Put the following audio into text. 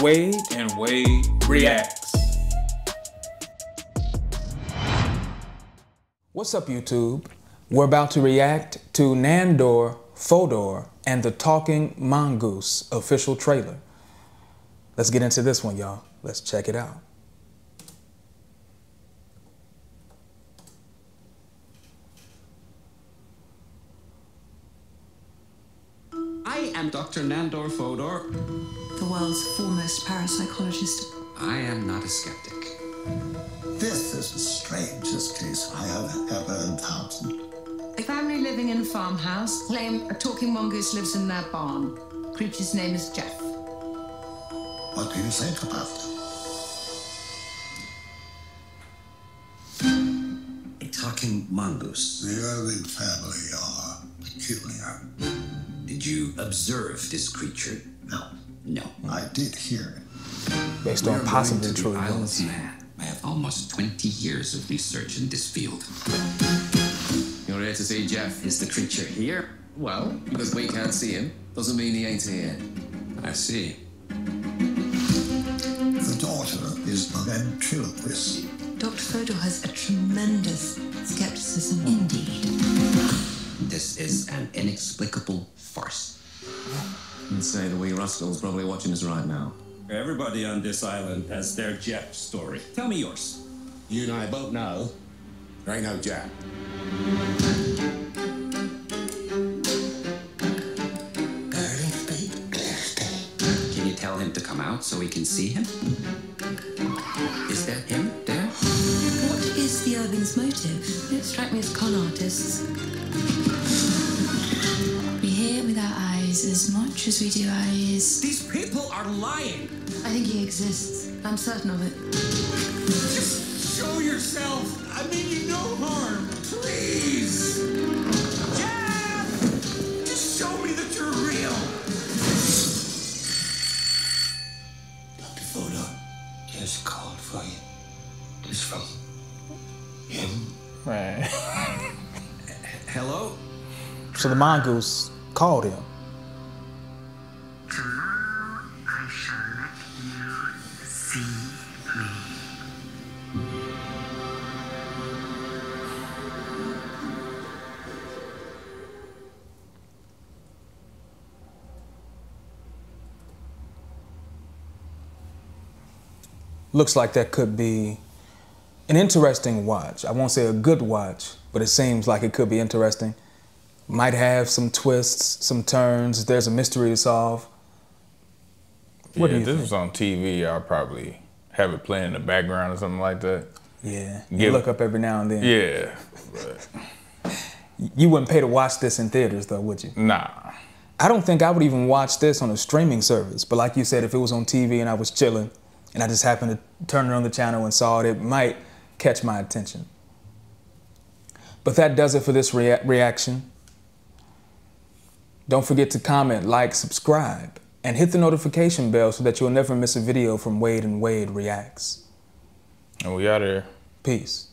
Wade and Wade Reacts. What's up, YouTube? We're about to react to Nandor, Fodor, and the Talking Mongoose official trailer. Let's get into this one, y'all. Let's check it out. I am Dr. Nandor Fodor. The world's foremost parapsychologist. I am not a skeptic. This is the strangest case I have ever encountered. A family living in a farmhouse claim a talking mongoose lives in their barn. Creature's name is Jeff. What do you think about it? A talking mongoose. The Irving family are peculiar. Did you observe this creature? No, No. I did hear it. Based We on are possibly going to true the events. I have almost 20 years of research in this field. You're here to see Jeff. Is the creature here? Well, because we can't see him, doesn't mean he ain't here. I see. The daughter is the ventriloquist. Dr. Fodor has a tremendous skepticism indeed. This is an inexplicable farce. I'd say the wee rascal's probably watching us right now. Everybody on this island has their Jeff story. Tell me yours. You and I both know there ain't no Jack. Can you tell him to come out so we can see him? Is that him there? What is the Irving's motive? They don't strike me as con artists. Our as much as we do our ears. These people are lying. I think he exists. I'm certain of it. Just show yourself. I mean you no harm. Please. Jeff! Just show me that you're real. Dr. Fodor, there's called for you. It's from him. Man. Hello? So the mongoose called him. Looks like that could be an interesting watch. I won't say a good watch, but it seems like it could be interesting. Might have some twists, some turns. There's a mystery to solve. What yeah, do you if this think? was on TV, I'll probably have it playing in the background or something like that. Yeah. You look up every now and then. Yeah, but You wouldn't pay to watch this in theaters, though, would you? nah. I don't think I would even watch this on a streaming service. But like you said, if it was on TV and I was chilling and I just happened to turn it on the channel and saw it, it might catch my attention. But that does it for this rea- reaction. Don't forget to comment, like, subscribe, and hit the notification bell so that you'll never miss a video from Wade and Wade Reacts. And we out here. Peace.